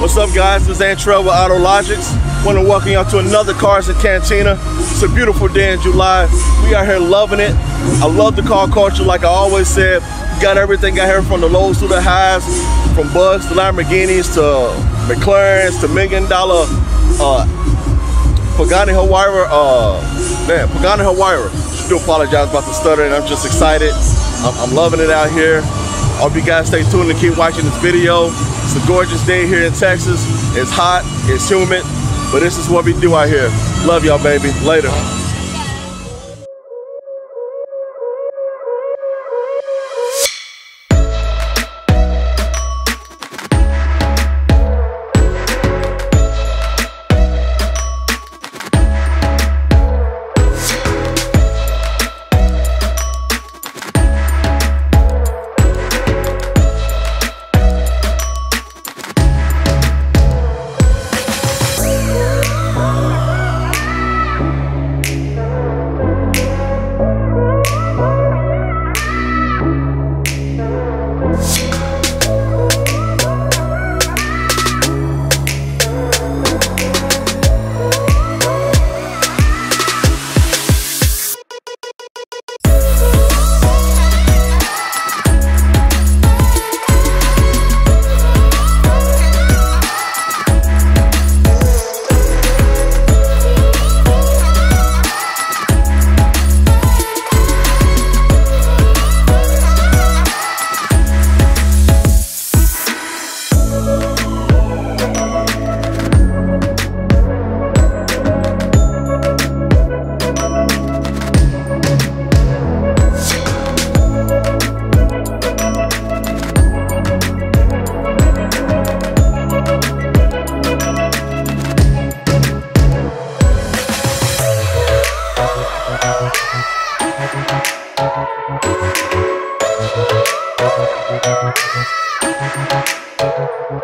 What's up guys, this is Antrell with Auto Logixx. Want to welcome y'all to another Cars and Cantina. It's a beautiful day in July. We are here loving it. I love the car culture like I always said. Got everything out here from the lows to the highs, from Bugs to Lamborghinis to McLarens to million dollar uh, Pagani Huayra, uh, man, Pagani Huayra. Do apologize about the stuttering. I'm just excited. I'm, I'm loving it out here. Hope you guys stay tuned and keep watching this video. It's a gorgeous day here in Texas. It's hot, it's humid, but this is what we do out here. Love y'all, baby. Later. Thank you.